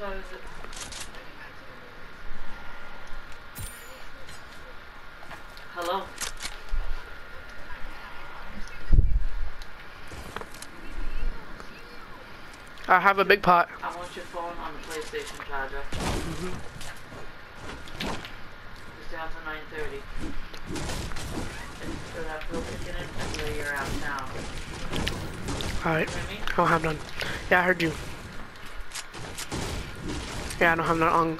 close it. Hello? I have a big pot. I want your phone on the PlayStation charger. Mhm. It's down to 9.30. So that Phil picking it until you're out town. Alright. You me? I don't have none. Yeah, I heard you. Yeah, I don't have no on.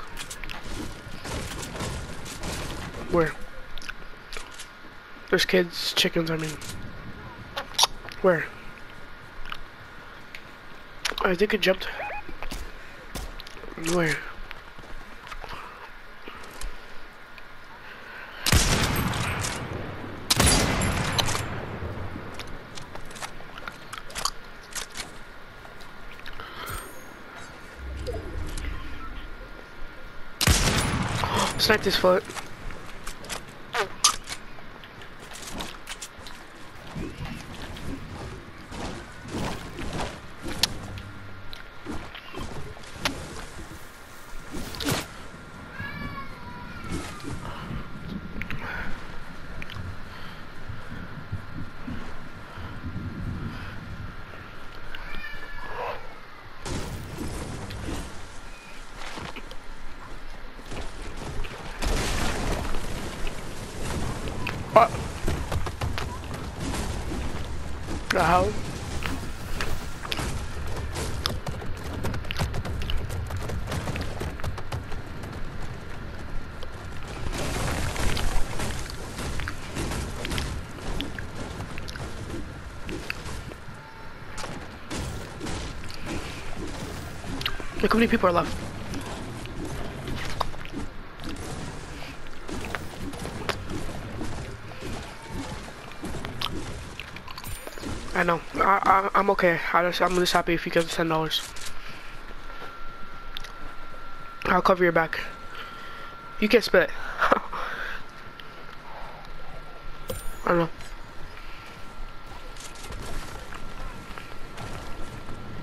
Where? There's kids, chickens, I mean. Where? I think it jumped. Where? Sniped his foot. The hell? Look how many people are left. I know. I, I, I'm okay. I just, I'm just happy if you give the ten dollars. I'll cover your back. You can't spit. I don't know.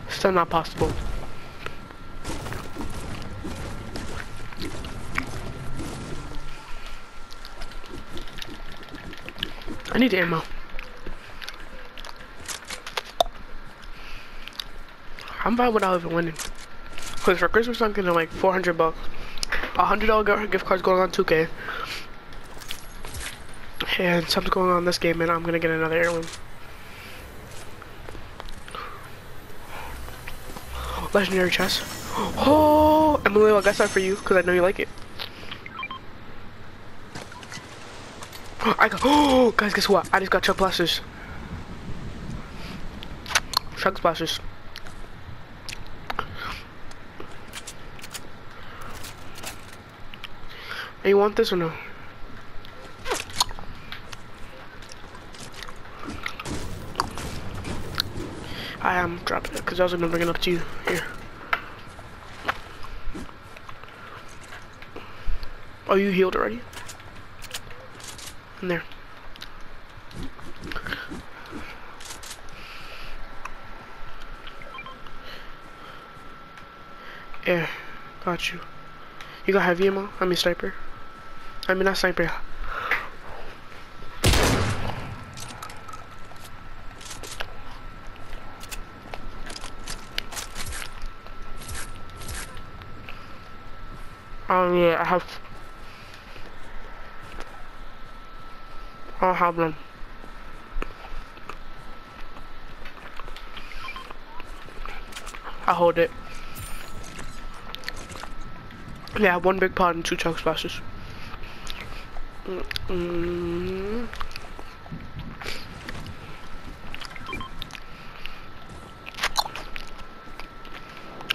Still not possible. I need ammo. I'm fine without even winning. Cause for Christmas I'm getting like 400 bucks. A hundred dollar gift cards going on 2K. And something's going on this game and I'm gonna get another heirloom. Legendary chest. Oh, Emily, I got that for you because I know you like it. I got. Oh, guys, guess what? I just got chug blasters. Chug blasters. Hey, you want this or no? I am dropping it because I was gonna bring it up to you. Here. Oh, you healed already? In there. Yeah, got you. You got heavy ammo? I mean sniper. I mean not sniper. Oh yeah, I have. I have them. I hold it. Yeah, one big pot and two chug splashes. I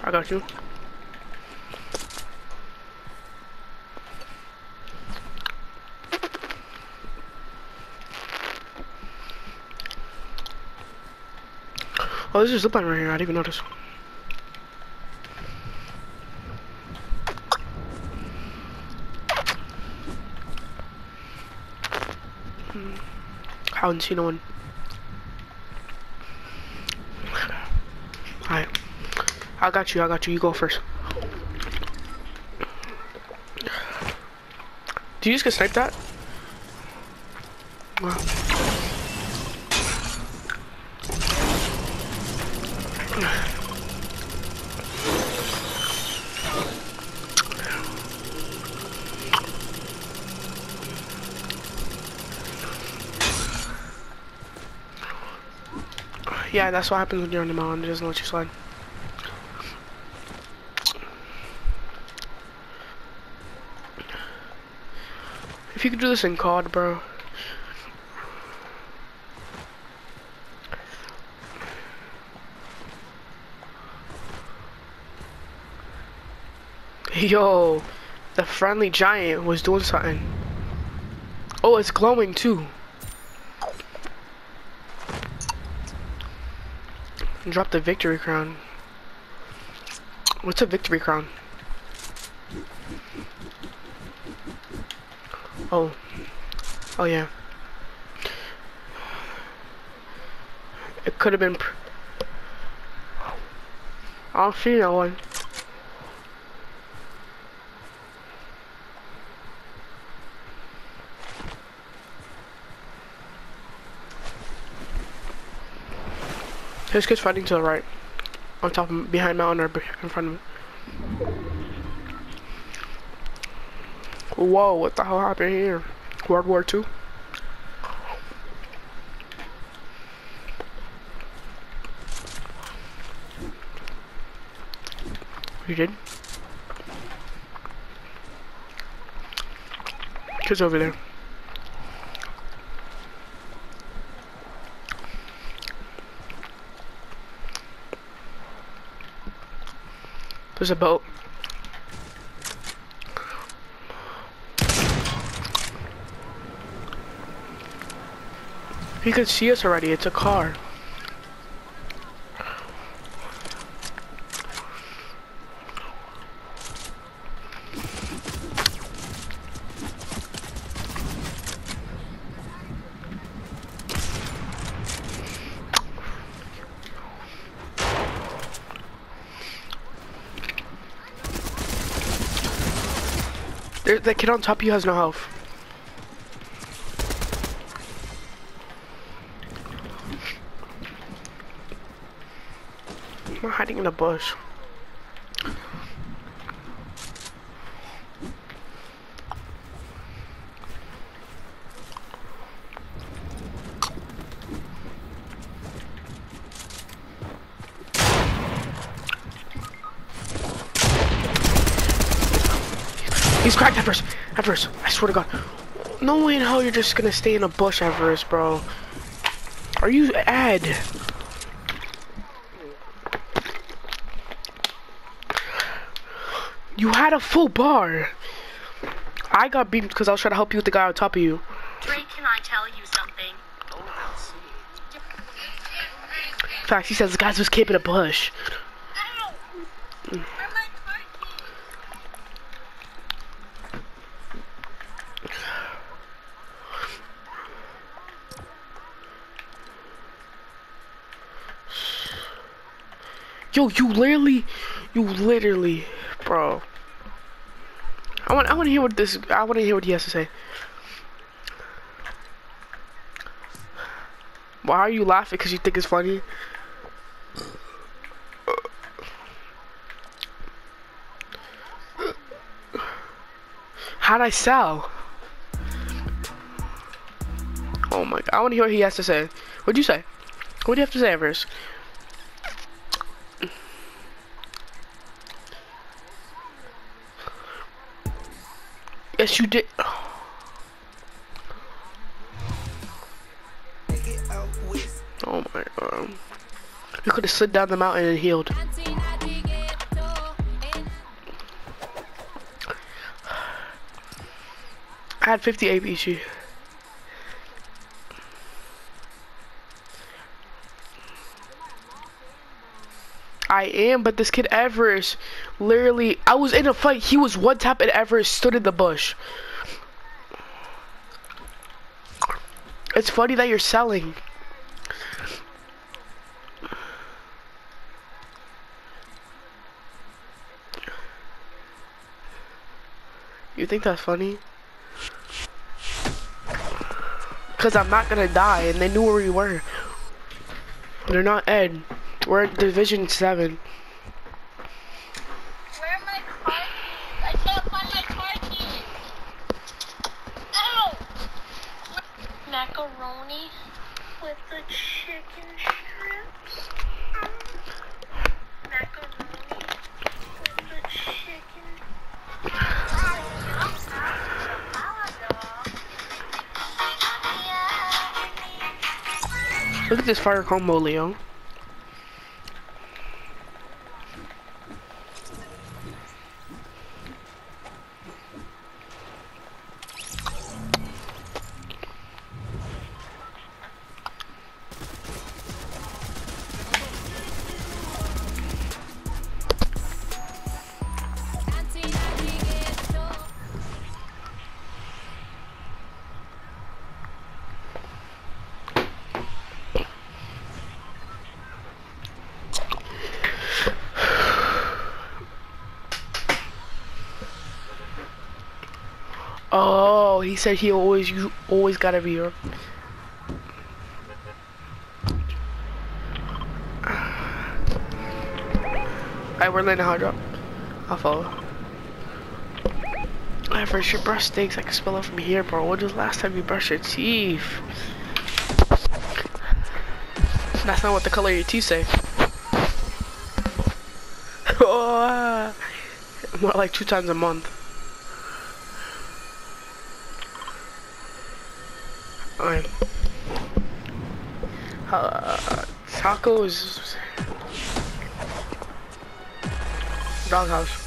got you. Oh, there's a zipline right here. I didn't even notice. pounds, you know. one. Alright. I got you, I got you. You go first. Do you just get sniped at? Wow. Yeah. That's what happens when you're on the mountain. It doesn't let you slide. If you could do this in COD, bro. Yo, the friendly giant was doing something. Oh, it's glowing too. Drop the victory crown. What's a victory crown? Oh. Oh yeah. It could have been. I don't see no one. This kid's fighting to the right. On top of behind mountain or in front of me. Whoa, what the hell happened here? World War II? You did? Kids over there. There's a boat. He could see us already, it's a car. There, that kid on top of you has no health. I'm hiding in a bush. He's cracked Everest. Everest. I swear to God. No way in hell you're just gonna stay in a bush, Everest, bro. Are you Ed? You had a full bar. I got beamed because I was trying to help you with the guy on top of you. Drake, can I tell you something? In fact, he says the guys was keeping a bush. Ow! Where my car keys? Yo, you literally, you literally, bro. I want, I want to hear what this, I want to hear what he has to say. Why are you laughing? Because you think it's funny? How'd I sell? Oh my god, I want to hear what he has to say. What'd you say? What do you have to say, Everest? Yes, you did. Oh my god. You could have slid down the mountain and healed. I had 50 APG. I am, but this kid Everest, literally, I was in a fight. He was one tap and Everest stood in the bush. It's funny that you're selling. You think that's funny? Cause I'm not gonna die, and they knew where we were. They're not Ed. We're at Division Seven. Where are my car keys? I can't find my car keys. Ow! Macaroni with the chicken strips. Macaroni with the chicken. Look at this fire combo, Leo. He said he always you always gotta be here. Alright, we're letting hard drop. I'll follow. I first your brush stinks. I can smell it from here, bro. When was the last time you brushed your teeth? That's not what the color of your teeth say. more like two times a month. Alright. Uh, tacos. Doghouse.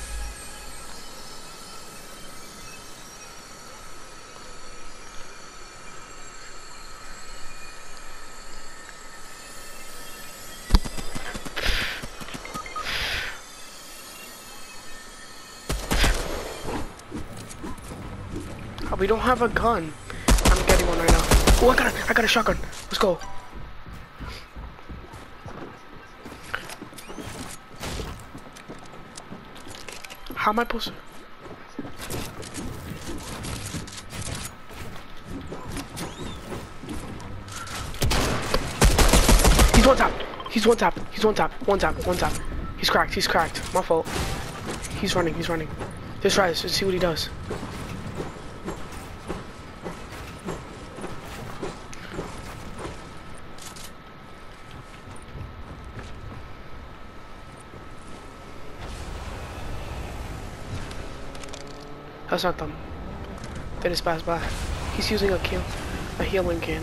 Oh, we don't have a gun. I'm getting one right now. Oh, I got a, I got a shotgun. Let's go. How am I supposed to? He's one tap. He's one tap. He's one tap. One tap. One tap. He's cracked. He's cracked. My fault. He's running. He's running. Let's try this. Let's see what he does. That's not them. They just passed by. He's using a kill, a healing can.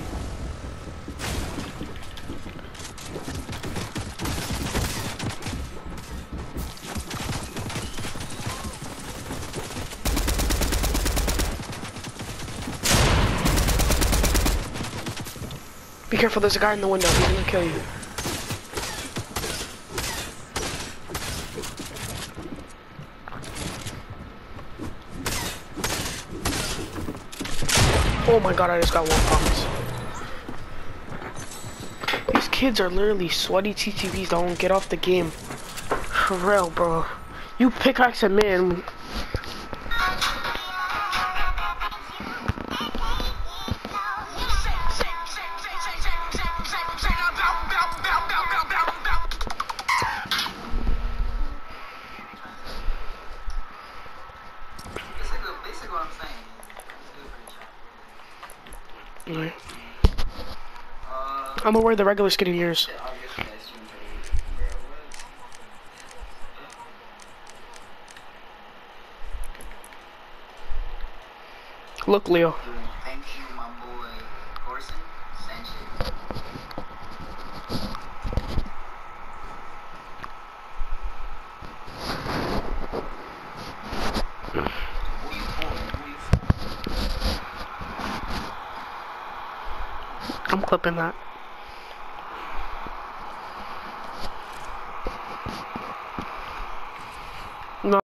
Be careful, there's a guy in the window. He's gonna kill you. Oh my god, I just got one box. These kids are literally sweaty TTVs that won't get off the game. For real, bro. You pickaxe a man. I'm wear the regular skin in yours. Look, Leo. I'm clipping that.